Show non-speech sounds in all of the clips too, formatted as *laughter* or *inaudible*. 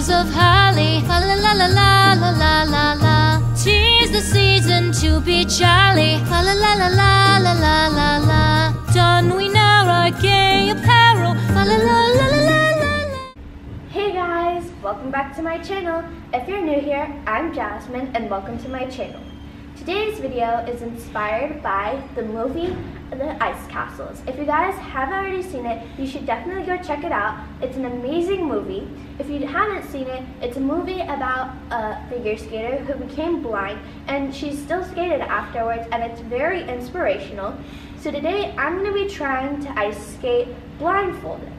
boughs of holly. La la la la la la la la. Tis the season to be jolly. La la la la la la la la. Don we now our gay apparel. La la la la la la la. Hey guys, welcome back to my channel. If you're new here, I'm Jasmine and welcome to my channel. Today's video is inspired by the movie The Ice Castles. If you guys haven't already seen it, you should definitely go check it out. It's an amazing movie. If you haven't seen it, it's a movie about a figure skater who became blind and she still skated afterwards and it's very inspirational. So today I'm going to be trying to ice skate blindfolded.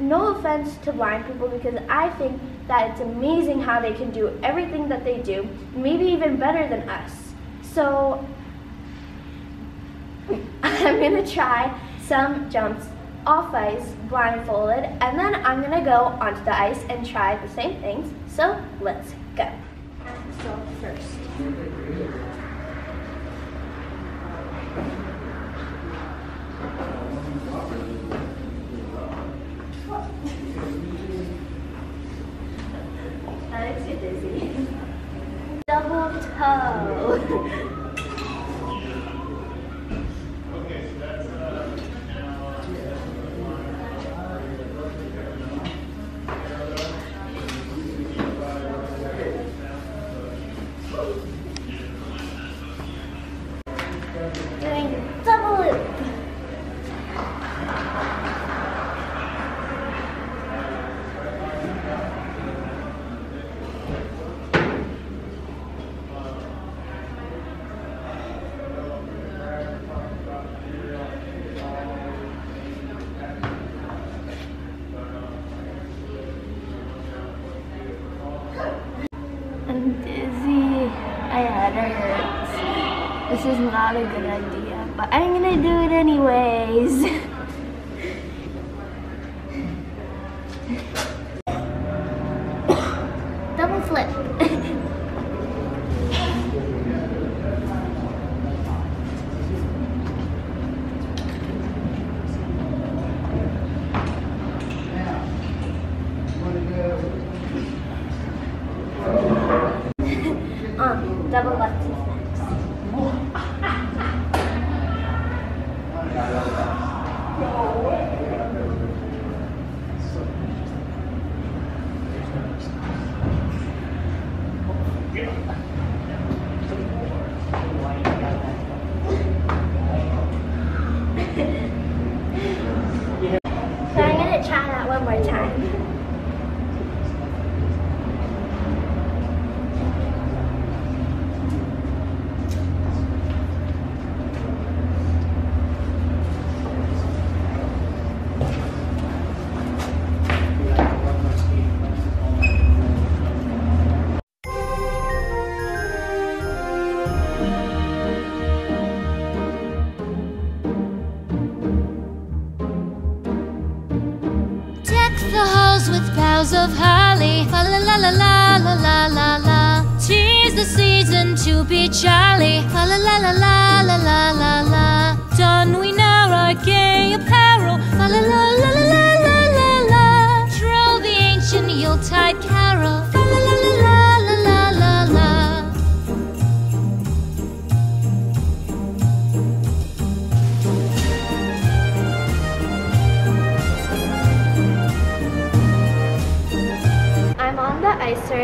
No offense to blind people because I think that it's amazing how they can do everything that they do, maybe even better than us. So I'm gonna try some jumps off ice blindfolded and then I'm gonna go onto the ice and try the same things. So let's go. So first. Alex, get dizzy. Double toe. Doing double loop. I'm dizzy. My head hurts. This is not a good idea, but I'm gonna do it anyways. *laughs* Double flip. um, double lefty next. So I'm gonna try that one more time. Boughs of holly. La la la la la la la la. Tis the season to be jolly. La la la la la la la la. Don we now our gay apparel. La la la la la la la la. Troll the ancient Yuletide carol.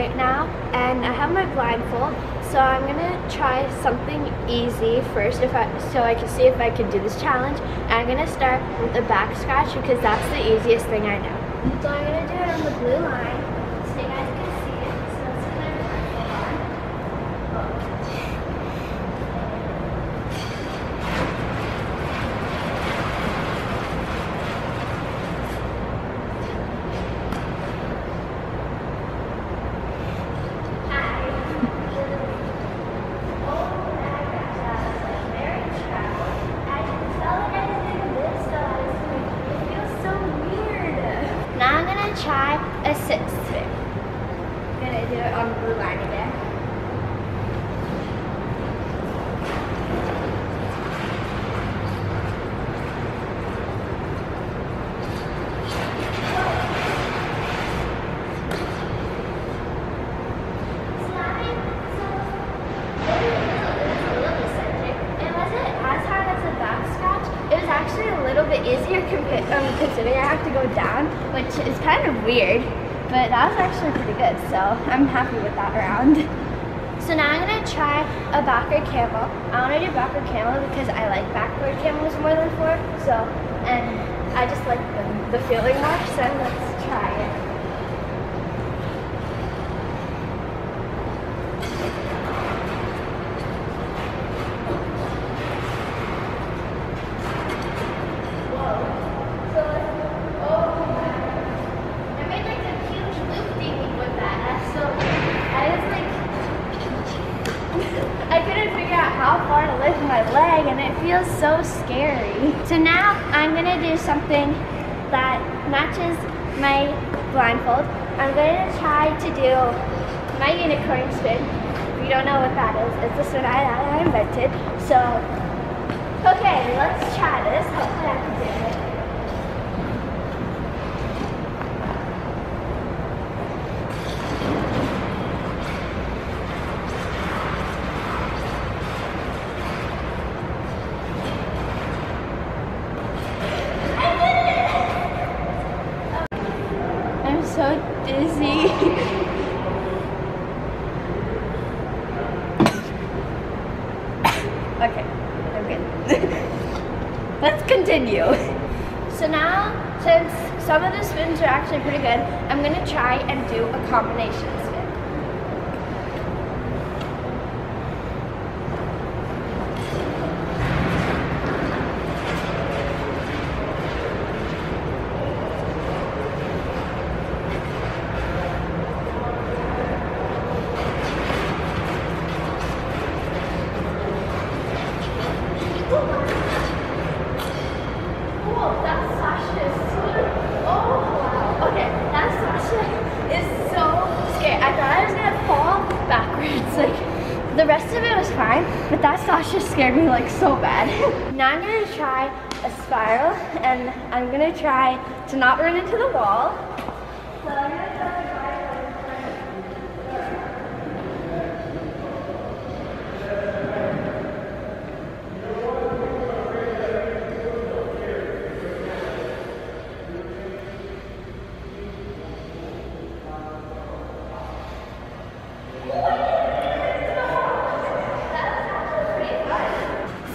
Right now and I have my blindfold so I'm gonna try something easy first if I so I can see if I can do this challenge and I'm gonna start with the back scratch because that's the easiest thing I know. So I'm gonna do it on the blue line so you guys can see it. So it's kind Now I'm gonna try a sit spin. Gonna do it on the blue line again. go down, which is kind of weird, but that was actually pretty good, so I'm happy with that round. So now I'm gonna try a backward camel. I wanna do backward camel because I like backward camels more than forward, so, and I just like the, the feeling more, so let's try it. Something that matches my blindfold. I'm gonna try to do my unicorn spin. If you don't know what that is, it's a spin I, I invented. So, okay, let's try this. Hopefully I can do it. So dizzy. okay, I'm good. *laughs* Let's continue. So now, since some of the spins are actually pretty good, I'm gonna try and do a combination spin. The rest of it was fine, but that Sasha scared me like so bad. now I'm gonna try a spiral and I'm gonna try to not run into the wall.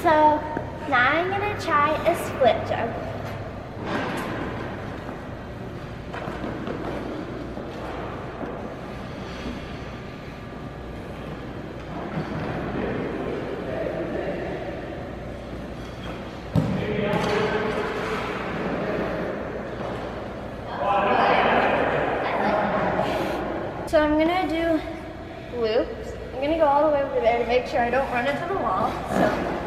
So now I'm gonna try a split jump. So I'm gonna do loops. I'm gonna go all the way over there to make sure I don't run into the wall. So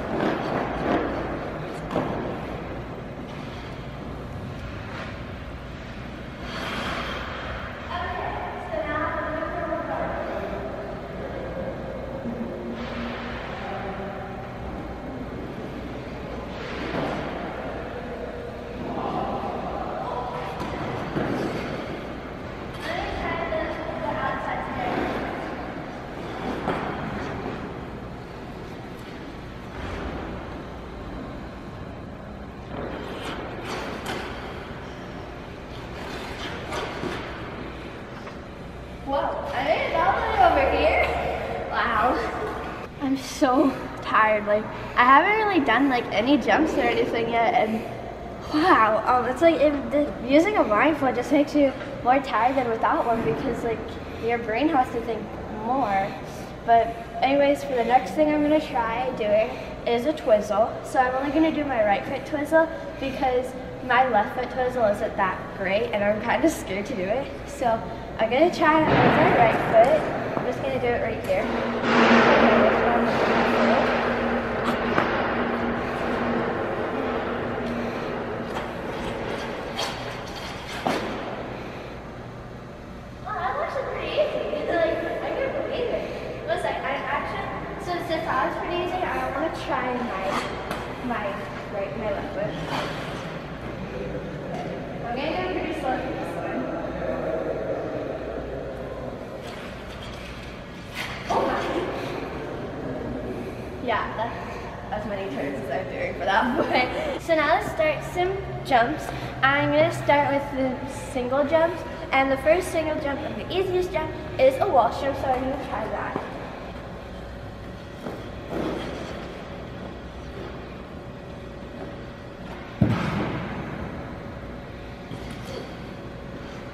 Whoa, I made it all the way over here. Wow. I'm so tired. Like, I haven't really done like any jumps or anything yet, and wow, um, it's like if the, using a blindfold just makes you more tired than without one because like your brain has to think more. But anyways, for the next thing I'm gonna try doing is a twizzle. So I'm only gonna do my right foot twizzle because my left foot twizzle isn't that great and I'm kind of scared to do it. So I'm gonna try it with my right foot. I'm just gonna do it right here. Since I was pretty easy, I want to try my my right my left foot. I'm gonna go pretty slow for this one. Oh my! Yeah, that's as many turns as I'm doing for that *laughs* boy. So now let's start some jumps. I'm going to start with the single jumps. And the first single jump and the easiest jump is a waltz jump, so I'm going to try that.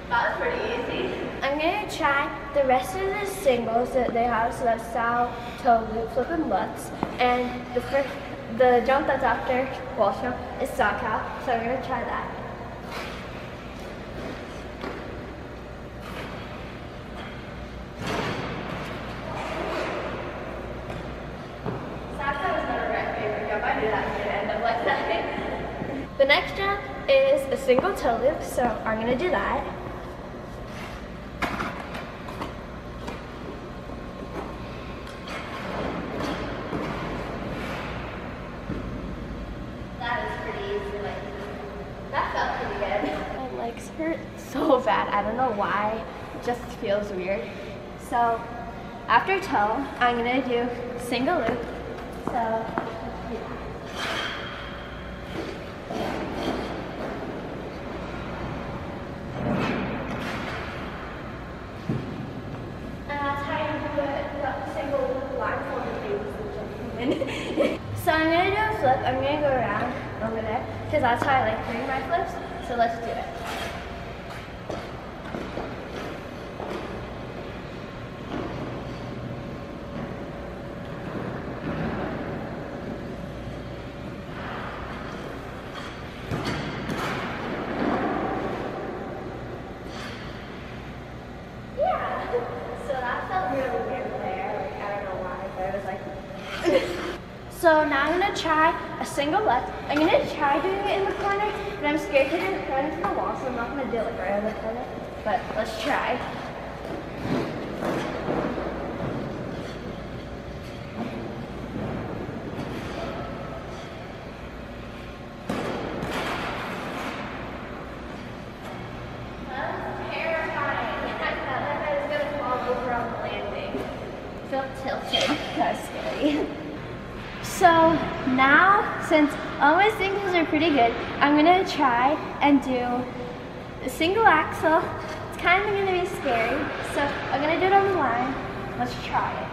That's pretty easy. I'm going to try the rest of the singles that they have, so that's Sal, Toe, Loop, Flip, and Lutz. And the first, the jump that's after waltz jump is Salchow, so I'm going to try that. The next jump is a single toe loop, so I'm going to do. That is pretty easy. Like, that felt pretty good. My legs hurt so bad. I don't know why. It just feels weird. So after toe, I'm to do single loop. So uh, gentlemen. *laughs* so I'm gonna do a flip. I'm gonna go around over there because that's how I like doing my flips. So let's do it. Yeah. So that felt really weird there. Like I don't know why, but it was like. So now I'm gonna try a single left. I'm gonna try doing it in the corner, but I'm scared to do it right into the wall, so I'm not gonna do it like right in the corner. But let's try. That's terrifying. I thought that I was gonna fall over on the landing. Felt tilted. That was scary. So now, since all my singles are pretty good, I'm gonna try and do a single Axel. It's kind of gonna be scary, so I'm gonna do it on the line. Let's try it.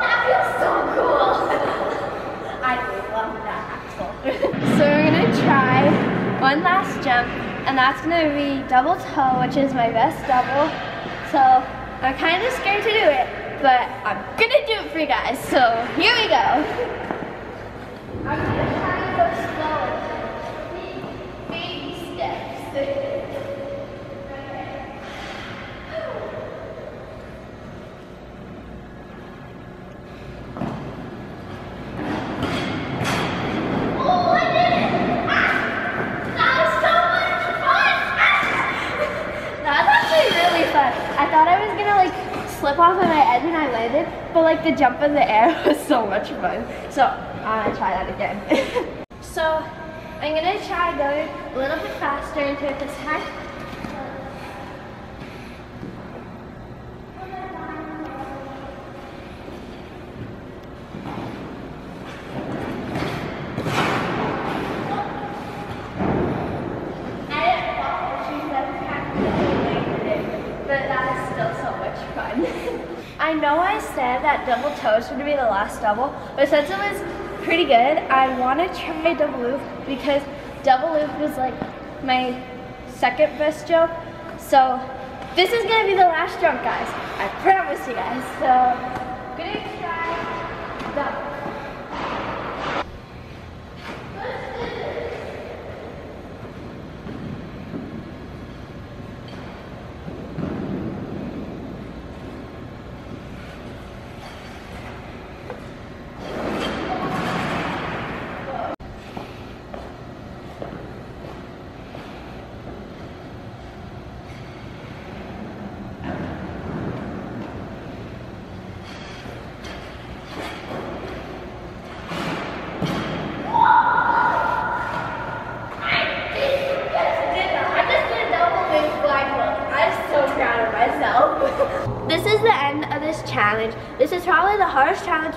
That feels so cool. I love that Axel. so we're gonna try one last jump, and that's gonna be double toe, which is my best double. So I'm kind of scared to do it, but I'm gonna do it for you guys. So here we go. I'm gonna try to go slow. Baby steps. Oh, I did it! Ah! That was so much fun! Ah! That was actually really fun. I thought I was gonna like slip off of my edge when I landed, but like the jump in the air *laughs* was so much fun. So I'm gonna try that again. *laughs* so I'm gonna try going a little bit faster into this time. I didn't fall, which means I was kind of landed it, but that is still so much fun. I know I said that double toes would be the last double, but since it was pretty good, I want to try double loop because double loop was like my second best jump. So this is gonna be the last jump, guys. I promise you guys. So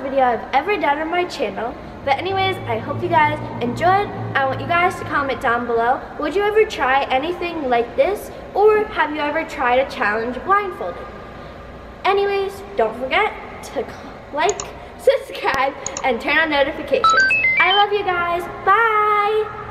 video I've ever done on my channel. But anyways, I hope you guys enjoyed. I want you guys to comment down below. Would you ever try anything like this? Or have you ever tried a challenge blindfolded? Anyways, don't forget to like, *laughs* subscribe, and turn on notifications. I love you guys. Bye!